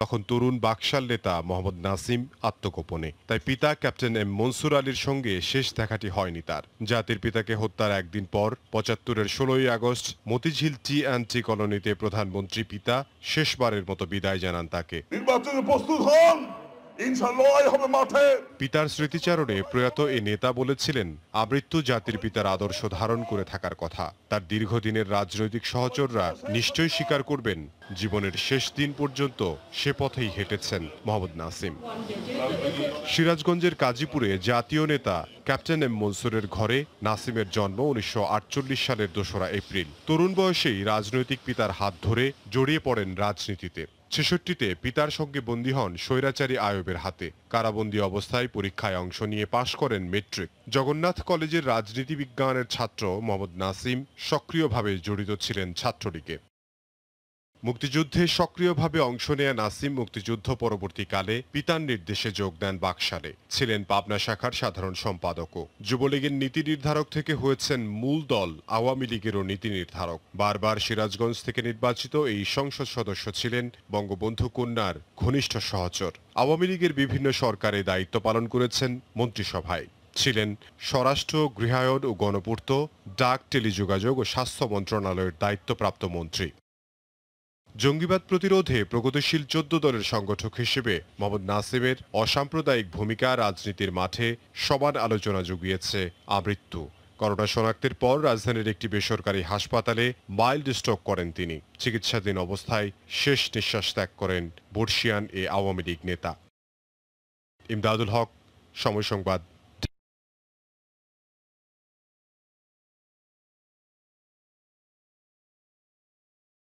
তখন তরুণ বাকশাল নেতা মোহাম্মদ নাসিম আত্মগোপনে। তাই পিতা ক্যাপ্টেন এম মনসুর আলীর সঙ্গে শেষ দেখাটি হয়নি তার। জাতির পিতাকে হত্যার একদিন পর, পঁচাত্তরের ষোলোই August, Motijheel T and T কলোনিতে প্রধানমন্ত্রী পিতা শেষবারের মতো বিদায় জানান তাকে। নির্বাচনে প্রস্তুত হন! পিতার স্মৃতিচারণে প্রয়াত এ নেতা বলেছিলেন, আমৃত্যু জাতির পিতার আদর্শ ধারণ করে থাকার কথা। তার দীর্ঘদিনের রাজনৈতিক সহচররা নিশ্চয়ই স্বীকার করবেন, জীবনের শেষ দিন পর্যন্ত সে পথেই হেঁটেছেন মোহাম্মদ নাসিম। সিরাজগঞ্জের কাজীপুরে জাতীয় নেতা ক্যাপ্টেন এম মনসুরের ঘরে নাসিমের জন্ম উনিশশো আটচল্লিশ সালের দোসরা এপ্রিল। তরুণ বয়সেই রাজনৈতিক পিতার হাত ধরে জড়িয়ে পড়েন রাজনীতিতে। ছেষট্টিতে পিতার সঙ্গে বন্দী হন স্বৈরাচারী আয়বের হাতে। কারাবন্দী অবস্থায় পরীক্ষায় অংশ নিয়ে পাশ করেন মেট্রিক। জগন্নাথ কলেজের রাজনীতি বিজ্ঞানের ছাত্র মোহাম্মদ নাসিম সক্রিয়ভাবে জড়িত ছিলেন ছাত্রলীগে। মুক্তিযুদ্ধে সক্রিয়ভাবে অংশ নেয়া নাসিম মুক্তিযুদ্ধ পরবর্তীকালে পিতার নির্দেশে যোগ দেন বাকশালে। ছিলেন পাবনা শাখার সাধারণ সম্পাদকও। যুবলীগের নীতি নির্ধারক থেকে হয়েছেন মূল দল, আওয়ামী লীগেরও নীতি নির্ধারক। বারবার সিরাজগঞ্জ থেকে নির্বাচিত এই সংসদ সদস্য ছিলেন বঙ্গবন্ধু কন্যার ঘনিষ্ঠ সহচর। আওয়ামী লীগের বিভিন্ন সরকারে দায়িত্ব পালন করেছেন মন্ত্রিসভায়। ছিলেন স্বরাষ্ট্র, গৃহায়ন ও গণপূর্ত, ডাক, টেলিযোগাযোগ ও স্বাস্থ্য মন্ত্রণালয়ের দায়িত্বপ্রাপ্ত মন্ত্রী। জঙ্গিবাদ প্রতিরোধে প্রগতিশীল চোদ্দ দলের সংগঠক হিসেবে মোহাম্মদ নাসিমের অসাম্প্রদায়িক ভূমিকা রাজনীতির মাঠে সমান আলোচনা জুগিয়েছে আমৃত্যু। করোনা শনাক্তের পর রাজধানীর একটি বেসরকারি হাসপাতালে মাইল্ড স্ট্রোক করেন তিনি। চিকিৎসাধীন অবস্থায় শেষ নিঃশ্বাস ত্যাগ করেন বর্ষিয়ান এ আওয়ামী লীগ নেতা। ইমদাদুল হক, সময় সংবাদ।